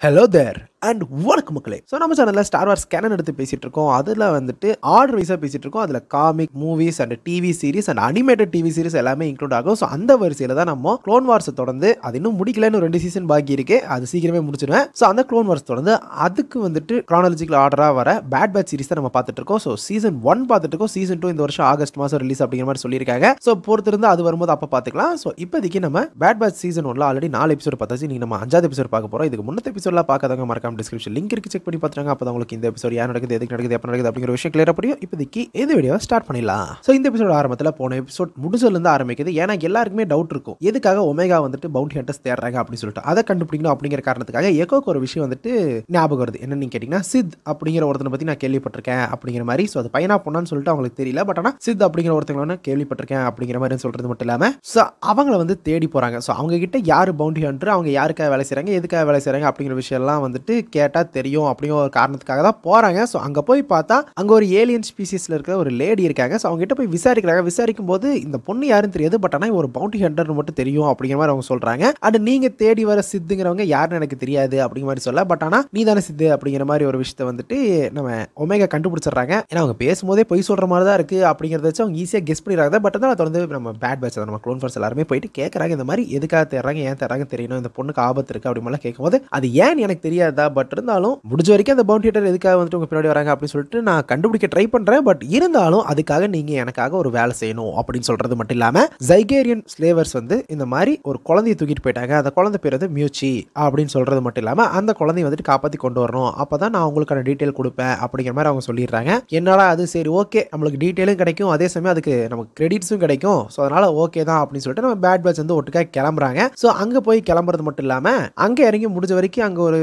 Hello there. And வணக்கம் மக்களே. So நம்ம சேனலில் ஸ்டார் வார்ஸ் கேனன் எடுத்து பேசிட்டு இருக்கோம். அதில் வந்துட்டு ஆர்டர் வைஸாக பேசிட்டு இருக்கோம். அதில் comic movies and TV series and animated TV series எல்லாமே இன்க்ளூட் ஆகும். ஸோ அந்த வரிசையில் தான் நம்ம க்ளோன் வார்ஸை தொடர்ந்து அது இன்னும் முடிக்கலன்னு ரெண்டு சீசன் பாக்கி இருக்கு. அது சீக்கிரமே முடிச்சிடுவேன் ஸோ அந்த க்ளோன் வார்ஸ் தொடர்ந்து அதுக்கு வந்துட்டு க்ரானாலஜிக்கல் ஆர்டராக வர பேட் பேட் சீரிஸ் தான் நம்ம பார்த்துட்டு இருக்கோம். ஸோ சீசன் ஒன் பார்த்துட்டு இருக்கோம். சீசன் டூ இந்த வருஷம் ஆகஸ்ட் மாதம் ரிலீஸ் அப்படிங்கிற மாதிரி சொல்லியிருக்காங்க. ஸோ பொறுத்திருந்து அது வரும்போது அப்போ பார்த்துக்கலாம். ஸோ இப்போதைக்கு நம்ம பேட் பேட் சீசன் ஒன்ல ஆல்ரெடி நாலு எபிசோட் பார்த்தாச்சு நீங்கள் நம்ம அஞ்சாவது எபிசோட் பார்க்க போகிறோம் இதுக்கு முன்னத்த எபிசோட்லாம் பார்க்காதவங்க மறக்காம டிஸ்கிரிப்ஷன் லிங்க் இருக்கு. செக் பண்ணி பார்த்துருங்க அப்போ உங்களுக்கு இந்த எபிசோட் யார் நடக்குது எதுக்கு நடக்குது எப்போ நடக்குது அப்படிங்கிற விஷயம் கிளியரா புரியும். இப்போதைக்கு இந்த வீடியோ ஸ்டார்ட் பண்ணிடலாம். ஸோ இந்த எபிசோட் ஆரம்பத்தில் போன எபிசோட் முடிஞ்சதுலேருந்து ஆரம்பிக்குது. ஏன்னா எல்லாருக்குமே டவுட் இருக்கும். எதுக்காக ஒமேகா வந்துட்டு பவுண்டி ஹண்டர்ஸ் தேடுறாங்க அப்படின்னு சொல்லிட்டு. அதை கண்டுபிடிக்கணும் அப்படிங்கிற காரணத்துக்காக எக்கோக்கு ஒரு விஷயம் வந்துட்டு ஞாபகம் வருது. என்னன்னு நீங்கள் கேட்டிங்கன்னா சித் அப்படிங்கிற ஒருத்தனை பற்றி நான் கேள்விப்பட்டிருக்கேன் அப்படிங்கிற மாதிரி. ஸோ அது பையனா பொண்ணான்னு சொல்லிட்டு அவங்களுக்கு தெரியல. பட் ஆனால் சித் அப்படிங்கிற ஒருத்தவங்க கேள்விப்பட்டிருக்கேன் அப்படிங்கிற மாதிரி சொல்கிறது மட்டும் இல்லாமல் ஸோ அவங்கள வந்து தேடி போகிறாங்க ஸோ அவங்க கிட்ட யார் பவுண்டி ஹண்டர் அவங்க யாருக்காக வேலை செய்கிறாங்க எதுக்காக வேலை செய்கிறாங்க அப்படிங்கிற விஷயம்லாம் வந்துட்டு கேட்டால் தெரியும் அப்படிங்கிற ஒரு காரணத்துக்காக தான் போகிறாங்க ஸோ அங்கே போய் பார்த்தா அங்கே ஒரு ஏலியன் ஸ்பீசிஸில் இருக்கிற ஒரு லேடி இருக்காங்க. ஸோ அவங்ககிட்ட போய் விசாரிக்கிறாங்க. விசாரிக்கும் போது இந்த பொண்ணு யாருன்னு தெரியாது பட் ஆனால் ஒரு பவுண்டி ஹண்டர்னு மட்டும் தெரியும் அப்படிங்கிற மாதிரி அவங்க சொல்கிறாங்க அண்ட் நீங்கள் தேடி வர சித்துங்கிறவங்க யாருன்னு எனக்கு தெரியாது அப்படிங்கிற மாதிரி சொல்ல பட் ஆனால் நீ தானே சித்து அப்படிங்கிற மாதிரி ஒரு விஷயத்தை வந்துட்டு நம்ம ஒமேகா கண்டுபிடிச்சிடுறாங்க. ஏன்னா அவங்க பேசும்போதே பொய் சொல்கிற மாதிரி தான் இருக்குது அப்படிங்கிறத வச்சு அவங்க ஈஸியாக கெஸ் பண்ணிடுறாங்க. பட் தான் தொடர்ந்து நம்ம பேட் பேட்ச் நம்ம க்ளோன் ஃபர்ஸ் எல்லாருமே போயிட்டு கேட்குறாங்க இந்த மாதிரி எதுக்காக தர்றாங்க ஏன் தர்றாங்க தெரியணும் இந்த பொண்ணுக்கு ஆபத்து இருக்குது அப்படி மாதிரிலாம் கேட்கும்போது அது ஏன் எனக்கு தெரியாதா? பட் இருந்தாலும் முடிஞ்ச வரைக்கும் அந்த பவுண்டி ஹண்டர் எதுக்காக வந்துட்டு உங்கள் பின்னாடி வராங்க அப்படின்னு சொல்லிட்டு நான் கண்டுபிடிக்க ட்ரை பண்ணுறேன் பட் இருந்தாலும் அதுக்காக நீங்கள் எனக்காக ஒரு வேலை செய்யணும் அப்படின்னு சொல்கிறது மட்டும் இல்லாமல் ஜைகேரியன் ஸ்லேவர்ஸ் வந்து இந்த மாதிரி ஒரு குழந்தைய தூக்கிட்டு போயிட்டாங்க. அந்த குழந்தை பேர் வந்து மியூச்சி அப்படின்னு சொல்கிறது மட்டும் இல்லாமல் அந்த குழந்தைய வந்துட்டு காப்பாற்றி கொண்டு வரணும். அப்போ தான் நான் உங்களுக்கான டீட்டெயில் கொடுப்பேன் அப்படிங்கிற மாதிரி அவங்க சொல்லிடுறாங்க. என்னடா அது சரி ஓகே நம்மளுக்கு டீட்டெயிலும் கிடைக்கும். அதே சமயம் அதுக்கு நமக்கு கிரெடிட்ஸும் கிடைக்கும். ஸோ அதனால் ஓகே தான் அப்படின்னு சொல்லிட்டு நம்ம பேட் பேட்ச் வந்து ஒட்டுக்காக கிளம்புறாங்க. ஸோ அங்கே போய் கிளம்புறது மட்டும் இல்லாமல் அங்கே இறங்கி முடிஞ்ச வரைக்கும் அங்கே ஒரு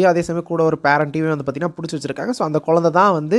குழந்தையும் அதே சமயம் கூட ஒரு பேரண்ட்டையும் வந்து பார்த்தீங்கன்னா பிடிச்சி வச்சிருக்காங்க. ஸோ அந்த குழந்தை தான் வந்து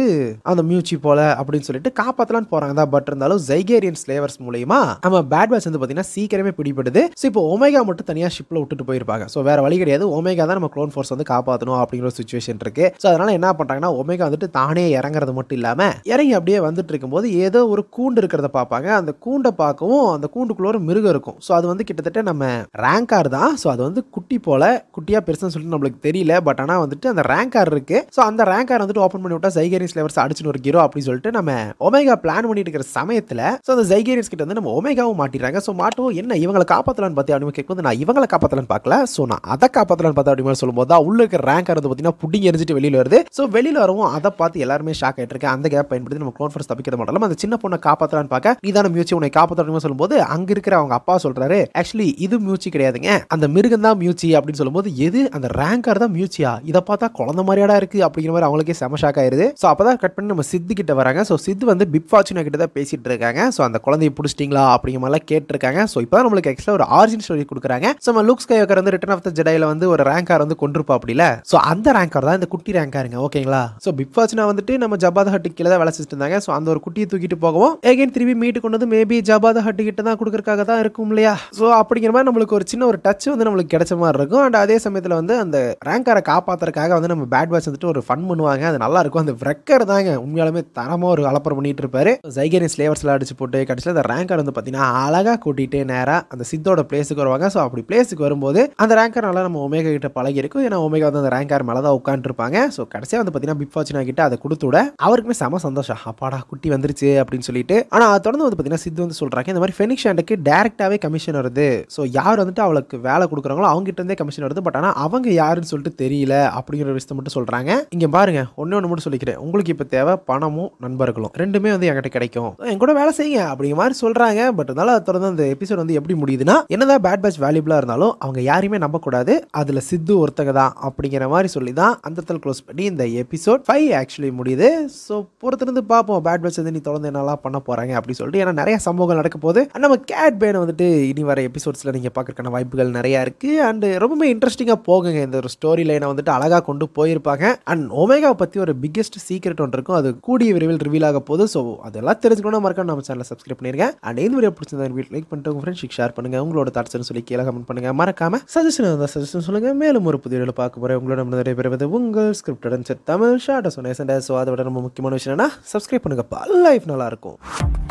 அந்த மியூச்சி போல அப்படின்னு சொல்லிட்டு காப்பாற்றலான்னு போகிறாங்க தான் பட் இருந்தாலும் ஜைகேரியன் ஸ்லேவர்ஸ் மூலியமா நம்ம பேட் பேட்ச் வந்து பார்த்தீங்கன்னா சீக்கிரமே பிடிபடுது. ஸோ இப்போ ஒமேகா மட்டும் தனியாக ஷிப்பில் விட்டுட்டு போயிருப்பாங்க. ஸோ வேற வழி கிடையாது. ஒமேகா தான் நம்ம க்ளோன் ஃபோர்ஸ் வந்து காப்பாற்றணும் அப்படிங்கிற ஒரு சுச்சுவேஷன் இருக்கு. ஸோ அதனால என்ன பண்ணுறாங்கன்னா ஒமேகா வந்துட்டு தானே இறங்குறது மட்டும் இல்லாமல் இறங்கி அப்படியே வந்துட்டு இருக்கும்போது ஏதோ ஒரு கூண்டு இருக்கிறத பார்ப்பாங்க. அந்த கூண்டை பார்க்கவும் அந்த கூண்டுக்குள்ள ஒரு மிருகம் இருக்கும். ஸோ அது வந்து கிட்டத்தட்ட நம்ம ரேங்கார் தான். ஸோ அது வந்து குட்டி போல குட்டியாக பெருசுன்னு சொல்லிட்டு நம்மளுக்கு தெரியல. பட் பட் ஆனால் வந்துட்டு அந்த ரேங்கார் இருக்கு. ஸோ அந்த ரேங்கார் வந்துட்டு ஓப்பன் பண்ணி விட்டா ஜைகேரியன்ஸ் லெவர்ஸ் அடிச்சுன்னு ஒரு ஹீரோ அப்படின்னு சொல்லிட்டு நம்ம ஒமேகா பிளான் பண்ணிட்டு இருக்கிற சமயத்தில் ஸோ அந்த ஜைகேரியன்ஸ் கிட்ட வந்து நம்ம ஒமேகாவும் மாட்டிடுறாங்க. ஸோ மாட்டவும் என்ன இவங்களை காப்பாற்றலான்னு பார்த்து அப்படின்னு கேட்கும்போது நான் இவங்களை காப்பாற்றலான்னு பார்க்கல. ஸோ நான் அதை காப்பாற்றலான்னு பார்த்தா அப்படின்னு சொல்லும்போது தான் உள்ள இருக்கிற ரேங்கார் வந்து பார்த்தீங்கன்னா புட்டிங் எரிஞ்சிட்டு வெளியில் வருது. ஸோ வெளியில் வரவும் அதை பார்த்து எல்லாருமே ஷாக் ஆகிட்டு இருக்கு. அந்த கேப் பயன்படுத்தி நம்ம க்ளோன் ஃபர்ஸ்ட் தப்பிக்கிறது அந்த சின்ன பொண்ணை காப்பாற்றலான்னு பார்க்க இதான மியூச்சி உன்னை காப்பாற்றணும்னு சொல்லும்போது அங்க இருக்கிற அவங்க அப்பா சொல்றாரு ஆக்சுவலி இது மியூச்சி கிடையாதுங்க. அந்த மிருகம் தான் மியூச்சி அப்படின்னு சொல்லும்போது எது? அந்த ரேங்கர் தான் மியூச்சி மியூச்சியா இதை பார்த்தா குழந்தை மாதிரியாடா இருக்கு அப்படிங்கிற மாதிரி அவங்களுக்கே செம ஷாக் ஆயிருது. ஸோ அப்பதான் கட் பண்ணி நம்ம சித்து கிட்ட வராங்க. ஸோ சித்து வந்து பிக் ஃபார்ச்சுனா கிட்ட தான் பேசிட்டு இருக்காங்க. ஸோ அந்த குழந்தைய பிடிச்சிட்டிங்களா அப்படிங்கிற மாதிரிலாம் கேட்டிருக்காங்க. ஸோ இப்போ நம்மளுக்கு எக்ஸ்ட்ரா ஒரு ஆரிஜின் ஸ்டோரி கொடுக்குறாங்க. ஸோ நம்ம லுக்ஸ் கையோக்கர் வந்து ரிட்டர்ன் ஆஃப் த ஜெடையில வந்து ஒரு ரேங்கார் வந்து கொண்டிருப்பா அப்படில ஸோ அந்த ரேங்கார் தான் இந்த குட்டி ரேங்காருங்க ஓகேங்களா ஸோ பிக் ஃபார்ச்சுனா வந்துட்டு நம்ம ஜபாத ஹட்டு கீழே தான் வேலை செஞ்சுட்டு இருந்தாங்க. ஸோ அந்த ஒரு குட்டியை தூக்கிட்டு போகவும் எகைன் திருப்பி மீட்டு கொண்டு வந்து மேபி ஜபாத ஹட்டு கிட்ட தான் கொடுக்கறக்காக தான் இருக்கும் இல்லையா? ஸோ அப்படிங்கிற மாதிரி நம்மளுக்கு ஒரு சின்ன ஒரு டச் வந்து நம்மளுக்கு கிடைச்ச மாதிரி இருக்கும். அண்ட் அதே சமயத்தில் வந்து அந்த ரேங்காரை காப்பாத்துறதுக்காக வந்து நம்ம பேட் பாய்ஸ் வந்துட்டு ஒரு ஃபன் பண்ணுவாங்க. அது நல்லா இருக்கும். அந்த ரெக்கர் தாங்க. உண்மையாலுமே தரமாக ஒரு அலப்பரம் பண்ணிட்டு இருப்பாரு. ஜைகேரியன் ஸ்லேவர்ஸ்லாம் அடிச்சு போட்டு கடைசியில் அந்த ரேங்கர் வந்து பார்த்தீங்கன்னா அழகாக கூட்டிகிட்டு நேராக அந்த சித்தோட பிளேஸுக்கு வருவாங்க. ஸோ அப்படி பிளேஸுக்கு வரும்போது அந்த ரேங்கர் நல்லா நம்ம ஒமேகா கிட்ட பழகி இருக்கும். ஏன்னா ஒமேகா வந்து அந்த ரேங்கர் மேலே தான் உட்காந்துருப்பாங்க ஸோ கடைசியாக வந்து பார்த்தீங்கன்னா பிக் ஃபார்ச்சுனா கிட்ட அதை கொடுத்து விட அவருக்குமே செம சந்தோஷம். அப்பாடா குட்டி வந்துருச்சு அப்படின்னு சொல்லிட்டு. ஆனால் அதை தொடர்ந்து வந்து பார்த்தீங்கன்னா சித்து வந்து சொல்கிறாங்க இந்த மாதிரி ஃபெனிக் ஆண்டுக்கு டேரெக்டாகவே கமிஷன் வருது. ஸோ யார் வந்துட்டு அவளுக்கு வேலை கொடுக்குறாங்களோ அவங்ககிட்ட இருந்தே கமிஷன் வருது. பட் ஆனால் அவங்க யாருன்னு சொல்லிட்டு தெரியல அப்படிங்கிற விஷயத்தை மட்டும் சொல்கிறாங்க இங்கே பாருங்க ஒன்று ஒன்று மட்டும் சொல்லிக்கிறேன். உங்களுக்கு இப்போ தேவை பணமும் நண்பர்களும். ரெண்டுமே வந்து என்கிட்ட கிடைக்கும். என் கூட வேலை செய்யுங்க அப்படிங்கிற மாதிரி சொல்கிறாங்க பட் அதனால அதை தொடர்ந்து அந்த எபிசோட் வந்து எப்படி முடியுதுன்னா என்னதான் பேட் பேட்ச் வேல்யூபிளாக இருந்தாலும் அவங்க யாரையுமே நம்பக்கூடாது. அதில் சித்து ஒருத்தங்க தான் அப்படிங்கிற மாதிரி சொல்லி தான் அந்த இடத்துல க்ளோஸ் பண்ணி இந்த எபிசோட் ஃபைவ் ஆக்சுவலி முடியுது. ஸோ பொறுத்திருந்து பார்ப்போம் பேட் பேட்ச் வந்து நீ தொடர்ந்து என்னெல்லாம் பண்ண போகிறாங்க அப்படி சொல்லிட்டு. ஏன்னா நிறைய சம்பவங்கள் நடக்க போது நம்ம கேட் பேனை வந்துட்டு இனி வர எபிசோட்ஸில் நீங்கள் பார்க்கறதுக்கான வாய்ப்புகள் நிறையா இருக்குது அண்ட் ரொம்பவே இன்ட்ரெஸ்டிங்காக போகுங்க. இந்த ஒரு ஸ்டோரி லைன் வந்துட்டு அழகாக கொண்டு போயிருப்பாங்க. அண்ட் ஒமேகாவை பற்றி ஒரு பிக்கெஸ்ட் சீக்ரெட் ஒன்று இருக்கும். அது கூடிய விரைவில் ரிவீல் ஆக போது ஸோ அதெல்லாம் தெரிஞ்சுக்கணும் மறக்காம நம்ம சேனலை சப்ஸ்கிரைப் பண்ணிருங்க. அண்ட் இந்த வீடியோ பிடிச்சிருந்தா வீட்டில் லைக் பண்ணிட்டு உங்கள் ஃப்ரெண்ட்ஸ் ஷேர் பண்ணுங்கள் உங்களோட தாட்ஸ்னு சொல்லி கீழே கமெண்ட் பண்ணுங்க. மறக்காம சஜஷன் இருந்தால் சஜஷன் சொல்லுங்கள் மேலும் ஒரு புதிய வீடியோ பார்க்க போகிறேன் உங்களோட நம்ம நிறைய பேர் வந்து உங்கள் ஸ்கிரிப்டட் செட் தமிழ் ஷார்ட் சொன்னேன் ஸோ அதை விட ரொம்ப முக்கியமான விஷயம் என்ன சப்ஸ்கிரைப் பண்ணுங்கப்பா லைஃப் நல்லா இருக்கும்.